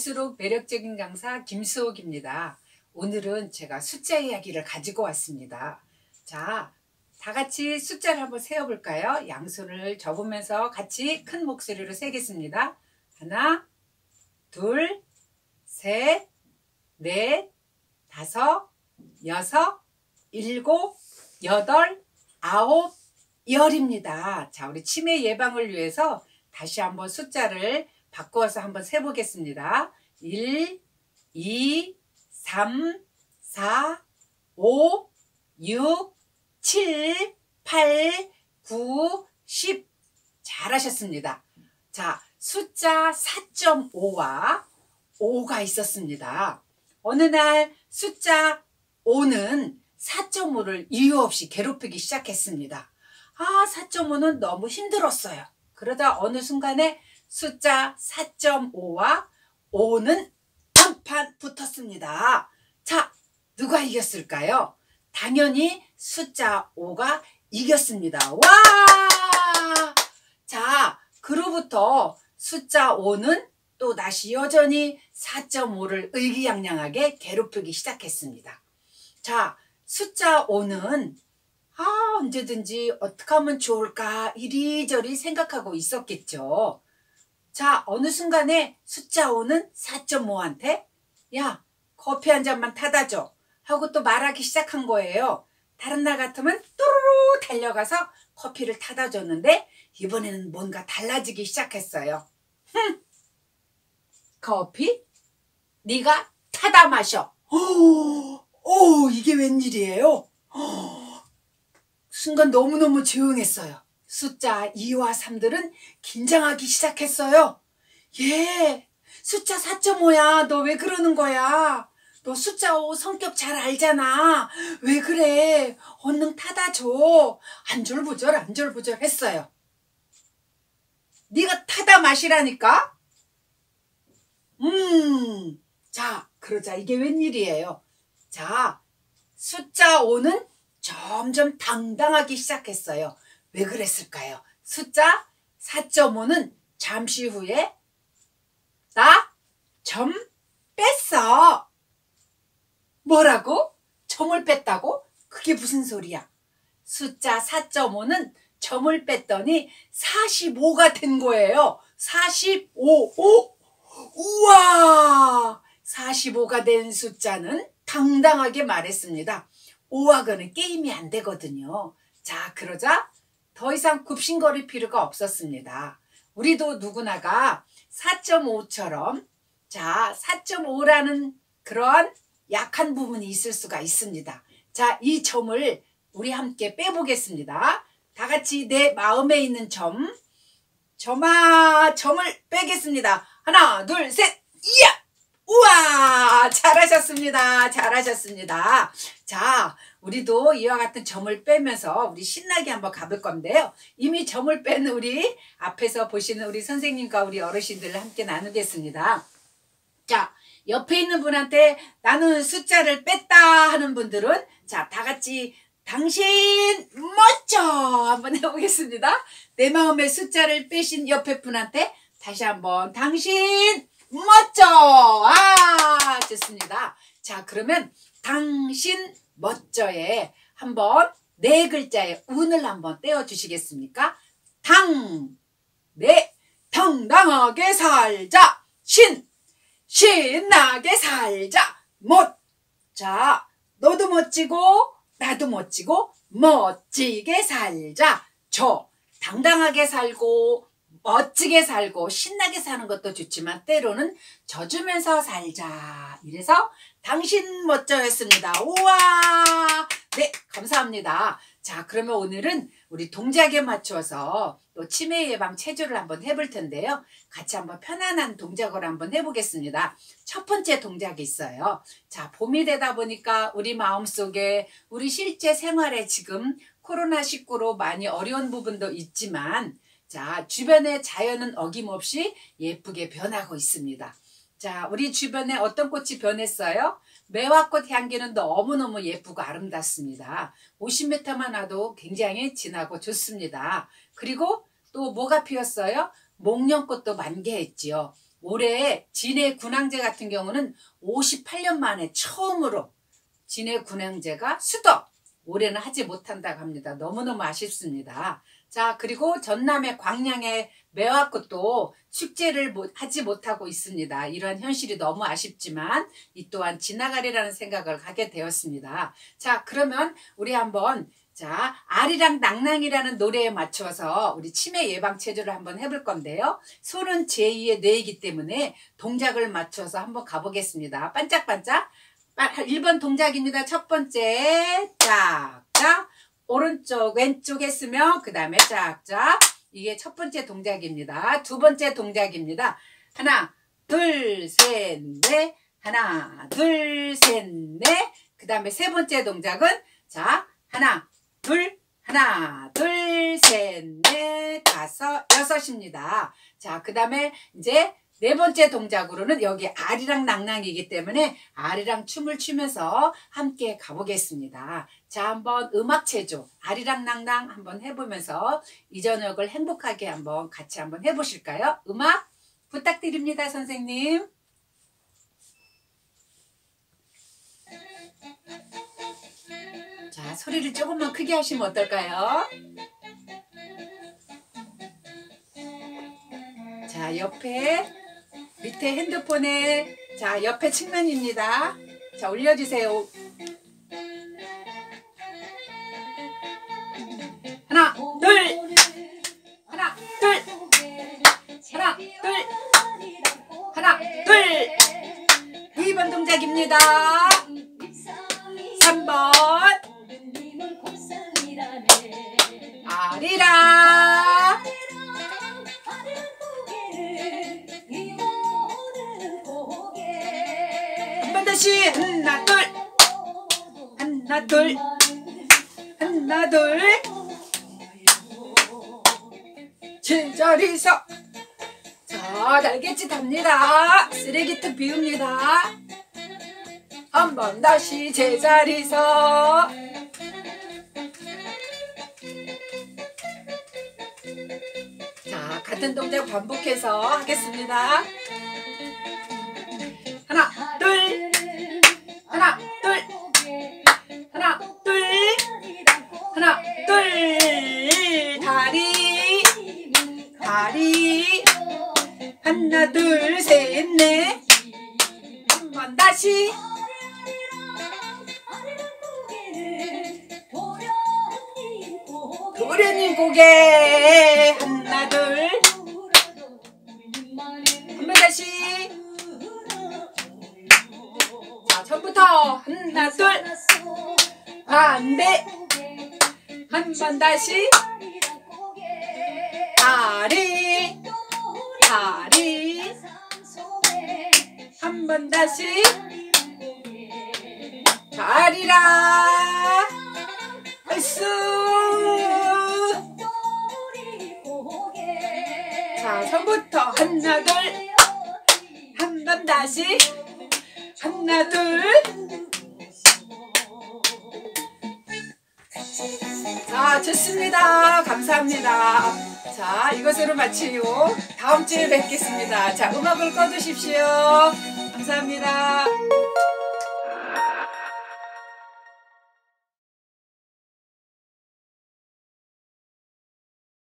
볼수록 매력적인 강사 김수옥입니다. 오늘은 제가 숫자 이야기를 가지고 왔습니다. 자, 다 같이 숫자를 한번 세어볼까요? 양손을 접으면서 같이 큰 목소리로 세겠습니다. 하나, 둘, 셋, 넷, 다섯, 여섯, 일곱, 여덟, 아홉, 열입니다. 자, 우리 치매 예방을 위해서 다시 한번 숫자를 바꿔서 한번 세보겠습니다. 1, 2, 3, 4, 5, 6, 7, 8, 9, 10. 잘하셨습니다. 자, 숫자 4.5와 5가 있었습니다. 어느 날 숫자 5는 4.5를 이유 없이 괴롭히기 시작했습니다. 아, 4.5는 너무 힘들었어요. 그러다 어느 순간에 숫자 4.5와 5는 한판 붙었습니다. 자, 누가 이겼을까요? 당연히 숫자 5가 이겼습니다. 와! 자, 그로부터 숫자 5는 또 다시 여전히 4.5를 의기양양하게 괴롭히기 시작했습니다. 자, 숫자 5는 아, 언제든지 어떻게 하면 좋을까 이리저리 생각하고 있었겠죠. 자, 어느 순간에 숫자 5는 4.5한테 야, 커피 한 잔만 타다 줘. 하고 또 말하기 시작한 거예요. 다른 날 같으면 또르르 달려가서 커피를 타다 줬는데 이번에는 뭔가 달라지기 시작했어요. 흠! 커피? 네가 타다 마셔. 오, 오 이게 웬일이에요? 오, 순간 너무너무 조용했어요. 숫자 2와 3들은 긴장하기 시작했어요. 예, 숫자 4.5야. 너 왜 그러는 거야? 너 숫자 5 성격 잘 알잖아. 왜 그래? 얼른 타다 줘. 안절부절 안절부절 했어요. 네가 타다 마시라니까? 음, 자, 그러자 이게 웬일이에요. 자, 숫자 5는 점점 당당하기 시작했어요. 왜 그랬을까요? 숫자 4.5는 잠시 후에 나 점 뺐어. 뭐라고? 점을 뺐다고? 그게 무슨 소리야? 숫자 4.5는 점을 뺐더니 45가 된 거예요. 45. 오! 우와! 45가 된 숫자는 당당하게 말했습니다. 5하고는 게임이 안 되거든요. 자, 그러자 더 이상 굽신거릴 필요가 없었습니다. 우리도 누구나가 4.5처럼 자 4.5라는 그런 약한 부분이 있을 수가 있습니다. 자, 이 점을 우리 함께 빼보겠습니다. 다 같이 내 마음에 있는 점, 점아, 점을 빼겠습니다. 하나, 둘, 셋, 이야! 우와! 잘하셨습니다. 잘하셨습니다. 자, 우리도 이와 같은 점을 빼면서 우리 신나게 한번 가볼 건데요. 이미 점을 뺀 우리 앞에서 보시는 우리 선생님과 우리 어르신들을 함께 나누겠습니다. 자, 옆에 있는 분한테 나는 숫자를 뺐다 하는 분들은 자, 다 같이 당신 멋져 한번 해보겠습니다. 내 마음의 숫자를 빼신 옆에 분한테 다시 한번 당신 멋져 아 좋습니다. 자 그러면 당신 멋져에 한번 네 글자의 운을 한번 떼어 주시겠습니까? 당, 네, 당당하게 살자, 신, 신나게 살자, 멋. 자, 너도 멋지고, 나도 멋지고, 멋지게 살자, 저. 당당하게 살고, 멋지게 살고, 신나게 사는 것도 좋지만, 때로는 져주면서 살자. 이래서 당신 멋져였습니다. 우와! 네, 감사합니다. 자, 그러면 오늘은 우리 동작에 맞춰서 또 치매 예방 체조를 한번 해볼 텐데요. 같이 한번 편안한 동작을 한번 해보겠습니다. 첫 번째 동작이 있어요. 자, 봄이 되다 보니까 우리 마음속에 우리 실제 생활에 지금 코로나19로 많이 어려운 부분도 있지만 자, 주변의 자연은 어김없이 예쁘게 변하고 있습니다. 자, 우리 주변에 어떤 꽃이 변했어요? 매화꽃 향기는 너무너무 예쁘고 아름답습니다. 50m만 와도 굉장히 진하고 좋습니다. 그리고 또 뭐가 피었어요? 목련꽃도 만개했지요. 올해 진해 군항제 같은 경우는 58년 만에 처음으로 진해 군항제가 수덕 올해는 하지 못한다고 합니다. 너무너무 아쉽습니다. 자 그리고 전남의 광양의 매화꽃도 축제를 하지 못하고 있습니다. 이러한 현실이 너무 아쉽지만 이 또한 지나가리라는 생각을 하게 되었습니다. 자 그러면 우리 한번 자 아리랑 낭낭이라는 노래에 맞춰서 우리 치매 예방 체조를 한번 해볼 건데요. 손은 제2의 뇌이기 때문에 동작을 맞춰서 한번 가보겠습니다. 반짝반짝 1번 동작입니다. 첫 번째 짝짝 오른쪽 왼쪽 했으면 그 다음에 짝짝 이게 첫 번째 동작입니다. 두 번째 동작입니다. 하나 둘셋넷 하나 둘셋넷 그 다음에 세 번째 동작은 자 하나 둘 하나 둘 셋 넷 다섯 여섯입니다. 자 그 다음에 이제 네 번째 동작으로는 여기 아리랑 낭낭이기 때문에 아리랑 춤을 추면서 함께 가보겠습니다. 자 한번 음악 체조 아리랑 낭낭 한번 해보면서 이 저녁을 행복하게 한번 같이 한번 해보실까요? 음악 부탁드립니다 선생님. 자 소리를 조금만 크게 하시면 어떨까요? 자 옆에 밑에 핸드폰에 자 옆에 측면입니다. 자 올려주세요. 자리서? 자 날개짓 합니다. 쓰레기통 비웁니다. 한번 다시 제자리서. 자 같은 동작 반복해서 하겠습니다. 하나 둘 번 다시. 도련님 고개 하나 둘. 한 번 다시. 처음부터 하나 둘. 반대 한 번 다시. 다리 다리 한번 다시 다리라 얼쑤 자 처음부터 하나 둘 한 번 다시 하나 둘. 자 좋습니다. 감사합니다. 자 이것으로 마치고 다음 주에 뵙겠습니다. 자 음악을 꺼주십시오. 감사합니다.